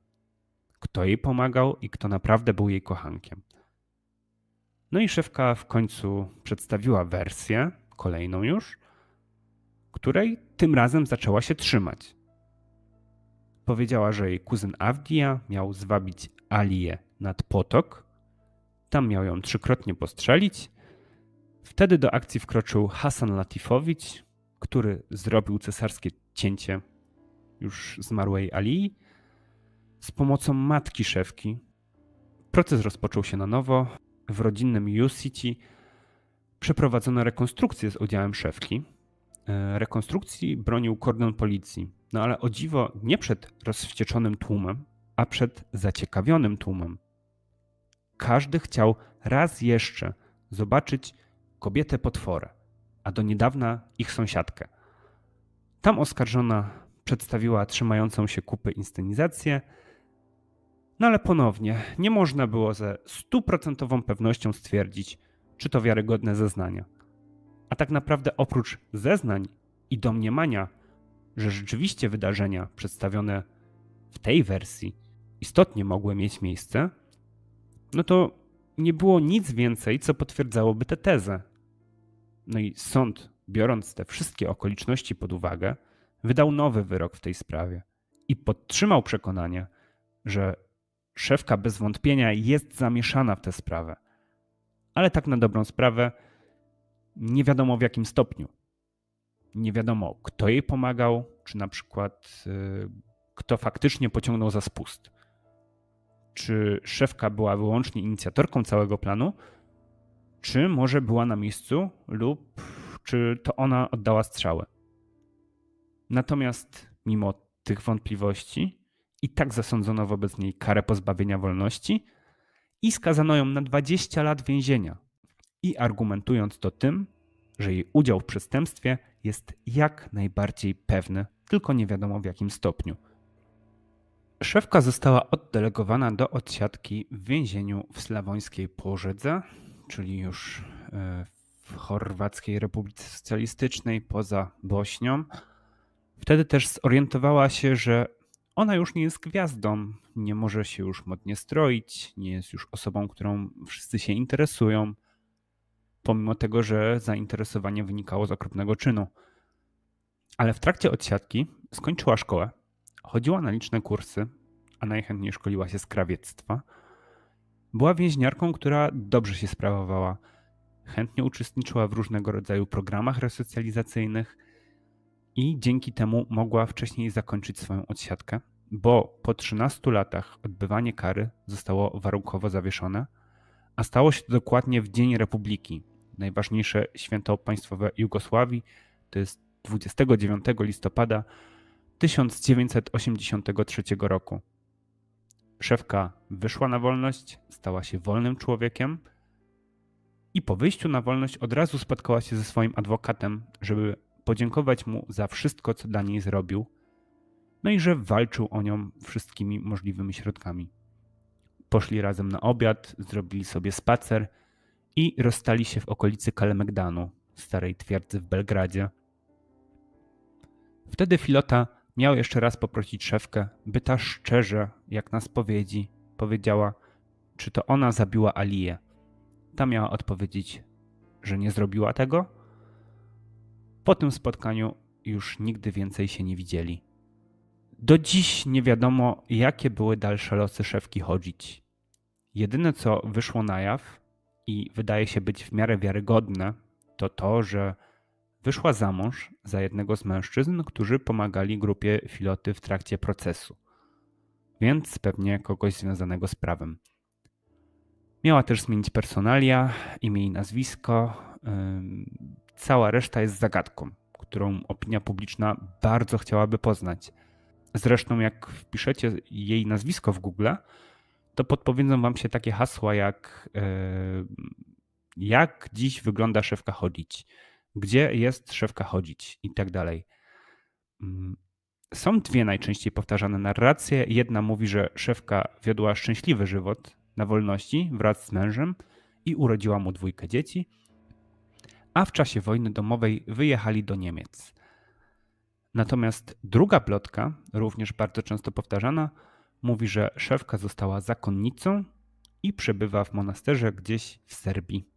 Kto jej pomagał i kto naprawdę był jej kochankiem. No i szefka w końcu przedstawiła wersję, kolejną już, której tym razem zaczęła się trzymać. Powiedziała, że jej kuzyn Avdia miał zwabić Alię nad potok, tam miał ją trzykrotnie postrzelić, Wtedy do akcji wkroczył Hasan Latifowicz, który zrobił cesarskie cięcie już zmarłej Ali z pomocą matki szewki. Proces rozpoczął się na nowo. W rodzinnym U City przeprowadzono rekonstrukcję z udziałem szewki. e, rekonstrukcji bronił kordon policji. No ale o dziwo nie przed rozwścieczonym tłumem, a przed zaciekawionym tłumem. Każdy chciał raz jeszcze zobaczyć kobietę potworę, a do niedawna ich sąsiadkę. Tam oskarżona przedstawiła trzymającą się kupy inscenizację, no ale ponownie nie można było ze stuprocentową pewnością stwierdzić, czy to wiarygodne zeznania. A tak naprawdę oprócz zeznań i domniemania, że rzeczywiście wydarzenia przedstawione w tej wersji istotnie mogły mieć miejsce, no to nie było nic więcej, co potwierdzałoby tę tezę. No i sąd, biorąc te wszystkie okoliczności pod uwagę, wydał nowy wyrok w tej sprawie i podtrzymał przekonanie, że szefka bez wątpienia jest zamieszana w tę sprawę. Ale tak na dobrą sprawę, nie wiadomo w jakim stopniu. Nie wiadomo, kto jej pomagał, czy na przykład y, kto faktycznie pociągnął za spust. Czy szefka była wyłącznie inicjatorką całego planu, czy może była na miejscu, lub czy to ona oddała strzały. Natomiast mimo tych wątpliwości, i tak zasądzono wobec niej karę pozbawienia wolności i skazano ją na 20 lat więzienia. I argumentując to tym, że jej udział w przestępstwie jest jak najbardziej pewny, tylko nie wiadomo w jakim stopniu. Szefka została oddelegowana do odsiadki w więzieniu w slawońskiej Pożydze, czyli już e, w Chorwackiej Republice Socjalistycznej poza Bośnią. Wtedy też zorientowała się, że ona już nie jest gwiazdą, nie może się już modnie stroić, nie jest już osobą, którą wszyscy się interesują, pomimo tego, że zainteresowanie wynikało z okropnego czynu. Ale w trakcie odsiadki skończyła szkołę, chodziła na liczne kursy, a najchętniej szkoliła się z krawiectwa. Była więźniarką, która dobrze się sprawowała. Chętnie uczestniczyła w różnego rodzaju programach resocjalizacyjnych i dzięki temu mogła wcześniej zakończyć swoją odsiadkę, bo po 13 latach odbywanie kary zostało warunkowo zawieszone, a stało się to dokładnie w Dzień Republiki, najważniejsze święto państwowe Jugosławii, to jest 29 listopada 1983 roku. Szefka wyszła na wolność, stała się wolnym człowiekiem i po wyjściu na wolność od razu spotkała się ze swoim adwokatem, żeby podziękować mu za wszystko, co dla niej zrobił, no i że walczył o nią wszystkimi możliwymi środkami. Poszli razem na obiad, zrobili sobie spacer i rozstali się w okolicy Kalemegdanu, starej twierdzy w Belgradzie. Wtedy Filota miał jeszcze raz poprosić szefkę, by ta szczerze, jak na spowiedzi, powiedziała, czy to ona zabiła Aliję. Ta miała odpowiedzieć, że nie zrobiła tego, po tym spotkaniu już nigdy więcej się nie widzieli. Do dziś nie wiadomo, jakie były dalsze losy szefki chodzić. Jedyne, co wyszło na jaw i wydaje się być w miarę wiarygodne, to to, że wyszła za mąż za jednego z mężczyzn, którzy pomagali grupie Filoty w trakcie procesu. Więc pewnie kogoś związanego z prawem. Miała też zmienić personalia, imię i nazwisko. Cała reszta jest zagadką, którą opinia publiczna bardzo chciałaby poznać. Zresztą, jak wpiszecie jej nazwisko w Google, to podpowiedzą wam się takie hasła jak e, jak dziś wygląda szefka chodzić, gdzie jest szefka chodzić i tak dalej. Mm, są dwie najczęściej powtarzane narracje. Jedna mówi, że szefka wiodła szczęśliwy żywot na wolności wraz z mężem i urodziła mu dwójkę dzieci a w czasie wojny domowej wyjechali do Niemiec. Natomiast druga plotka, również bardzo często powtarzana, mówi, że szefka została zakonnicą i przebywa w monasterze gdzieś w Serbii.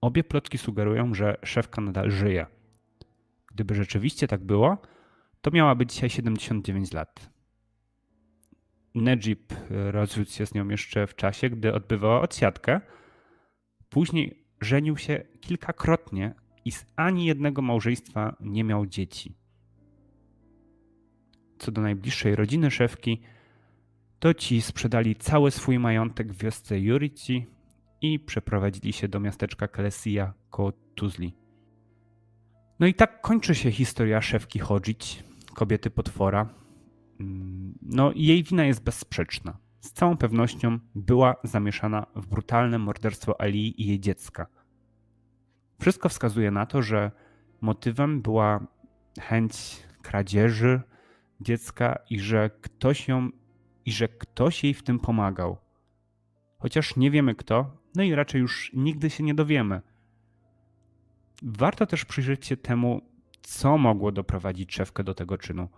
Obie plotki sugerują, że szefka nadal żyje. Gdyby rzeczywiście tak było, to miałaby dzisiaj 79 lat. Nejib rozwiódł się z nią jeszcze w czasie, gdy odbywała odsiadkę. Później żenił się kilkakrotnie i z ani jednego małżeństwa nie miał dzieci. Co do najbliższej rodziny szefki, to ci sprzedali cały swój majątek w wiosce Jurici i przeprowadzili się do miasteczka Kalesia koło Tuzli. No i tak kończy się historia szewki Chodzić, kobiety potwora. Mm, no i jej wina jest bezsprzeczna. Z całą pewnością była zamieszana w brutalne morderstwo Ali i jej dziecka. Wszystko wskazuje na to, że motywem była chęć kradzieży dziecka i że ktoś ją i że ktoś jej w tym pomagał. Chociaż nie wiemy kto, no i raczej już nigdy się nie dowiemy. Warto też przyjrzeć się temu, co mogło doprowadzić szefkę do tego czynu.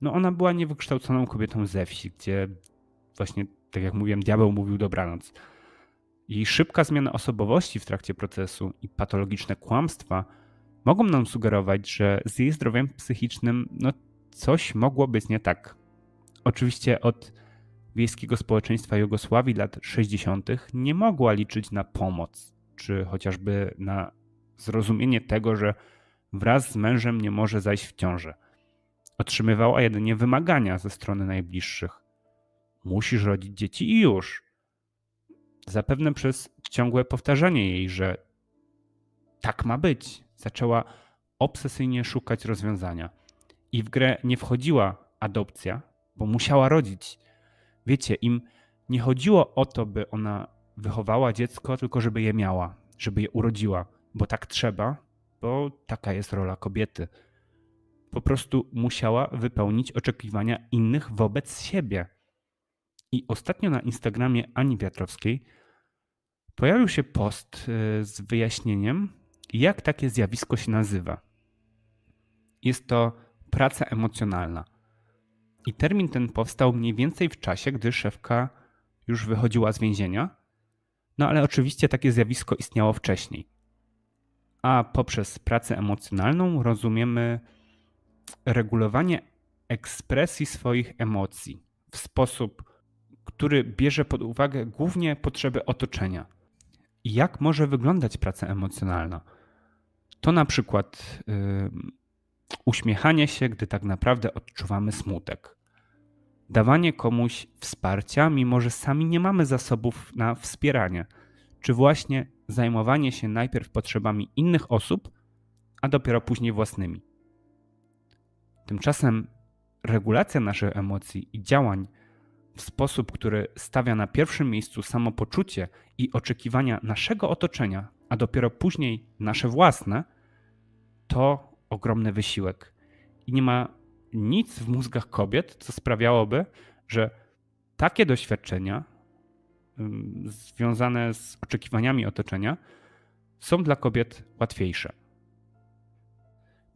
No ona była niewykształconą kobietą ze wsi, gdzie właśnie, tak jak mówiłem, diabeł mówił dobranoc. Jej szybka zmiana osobowości w trakcie procesu i patologiczne kłamstwa mogą nam sugerować, że z jej zdrowiem psychicznym no, coś mogło być nie tak. Oczywiście od wiejskiego społeczeństwa Jugosławii lat 60. nie mogła liczyć na pomoc, czy chociażby na zrozumienie tego, że wraz z mężem nie może zajść w ciążę. Otrzymywała jedynie wymagania ze strony najbliższych. Musisz rodzić dzieci i już. Zapewne przez ciągłe powtarzanie jej, że tak ma być, zaczęła obsesyjnie szukać rozwiązania. I w grę nie wchodziła adopcja, bo musiała rodzić. Wiecie, im nie chodziło o to, by ona wychowała dziecko, tylko żeby je miała, żeby je urodziła, bo tak trzeba, bo taka jest rola kobiety. Po prostu musiała wypełnić oczekiwania innych wobec siebie. I ostatnio na Instagramie Ani Wiatrowskiej pojawił się post y, z wyjaśnieniem, jak takie zjawisko się nazywa. Jest to praca emocjonalna. I termin ten powstał mniej więcej w czasie, gdy szefka już wychodziła z więzienia. No ale oczywiście takie zjawisko istniało wcześniej. A poprzez pracę emocjonalną rozumiemy regulowanie ekspresji swoich emocji w sposób, który bierze pod uwagę głównie potrzeby otoczenia. Jak może wyglądać praca emocjonalna? To na przykład yy, uśmiechanie się, gdy tak naprawdę odczuwamy smutek. Dawanie komuś wsparcia, mimo że sami nie mamy zasobów na wspieranie, czy właśnie zajmowanie się najpierw potrzebami innych osób, a dopiero później własnymi. Tymczasem regulacja naszych emocji i działań sposób, który stawia na pierwszym miejscu samopoczucie i oczekiwania naszego otoczenia, a dopiero później nasze własne, to ogromny wysiłek. I nie ma nic w mózgach kobiet, co sprawiałoby, że takie doświadczenia związane z oczekiwaniami otoczenia są dla kobiet łatwiejsze.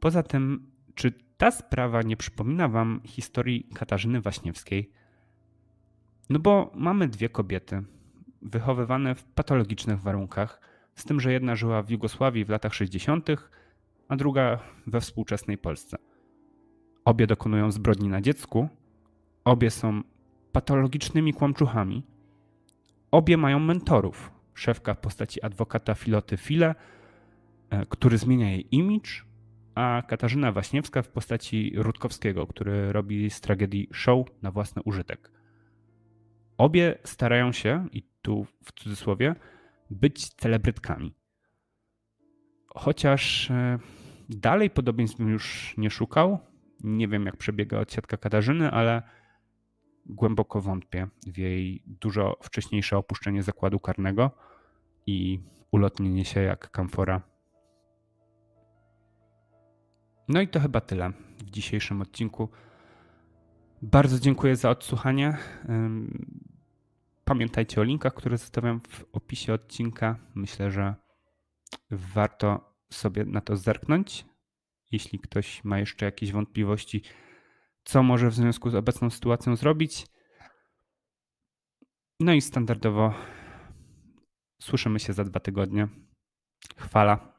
Poza tym, czy ta sprawa nie przypomina Wam historii Katarzyny Waśniewskiej? No bo mamy dwie kobiety, wychowywane w patologicznych warunkach, z tym, że jedna żyła w Jugosławii w latach 60., a druga we współczesnej Polsce. Obie dokonują zbrodni na dziecku, obie są patologicznymi kłamczuchami, obie mają mentorów. Szefka w postaci adwokata Filoty File, e, który zmienia jej image, a Katarzyna Waśniewska w postaci Rutkowskiego, który robi z tragedii show na własny użytek. Obie starają się, i tu w cudzysłowie, być celebrytkami. Chociaż e, dalej podobieństw bym już nie szukał. Nie wiem, jak przebiega odsiadka Katarzyny, ale głęboko wątpię w jej dużo wcześniejsze opuszczenie zakładu karnego i ulotnienie się jak kamfora. No i to chyba tyle w dzisiejszym odcinku. Bardzo dziękuję za odsłuchanie. Pamiętajcie o linkach, które zostawiam w opisie odcinka. Myślę, że warto sobie na to zerknąć. Jeśli ktoś ma jeszcze jakieś wątpliwości, co może w związku z obecną sytuacją zrobić. No i standardowo słyszymy się za dwa tygodnie. Chwala.